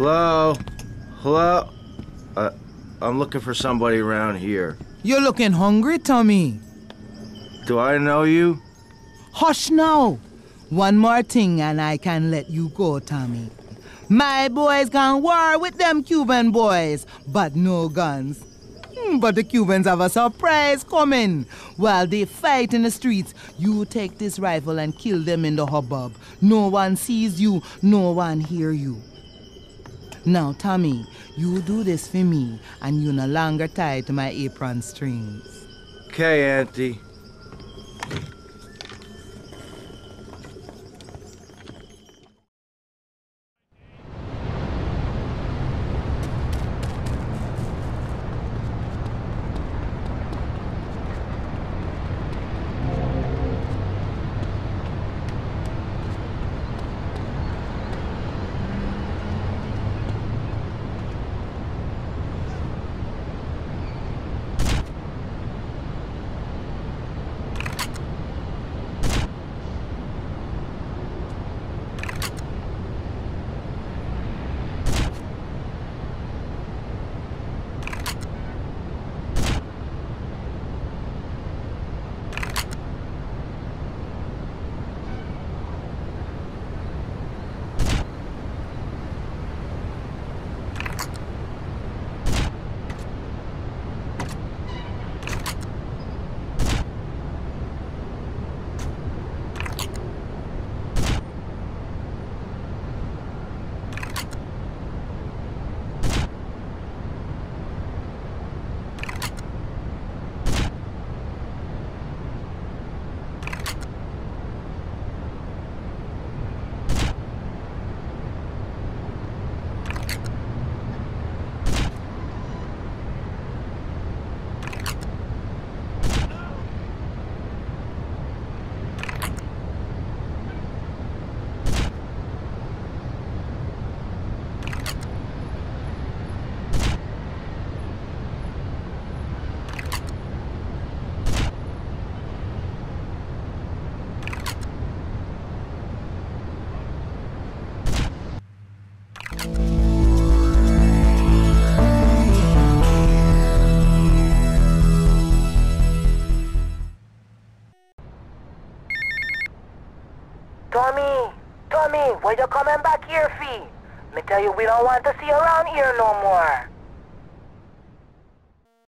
Hello? Hello? Uh, I'm looking for somebody around here. You're looking hungry, Tommy. Do I know you? Hush now. One more thing and I can let you go, Tommy. My boys can war with them Cuban boys, but no guns. Hmm, But the Cubans have a surprise coming. While they fight in the streets, you take this rifle and kill them in the hubbub. No one sees you, no one hear you. Now, Tommy, you do this for me, and you no longer tied to my apron strings. Okay, Auntie. Tommy, Tommy, why you coming back here, fee? Me tell you we don't want to see around here no more.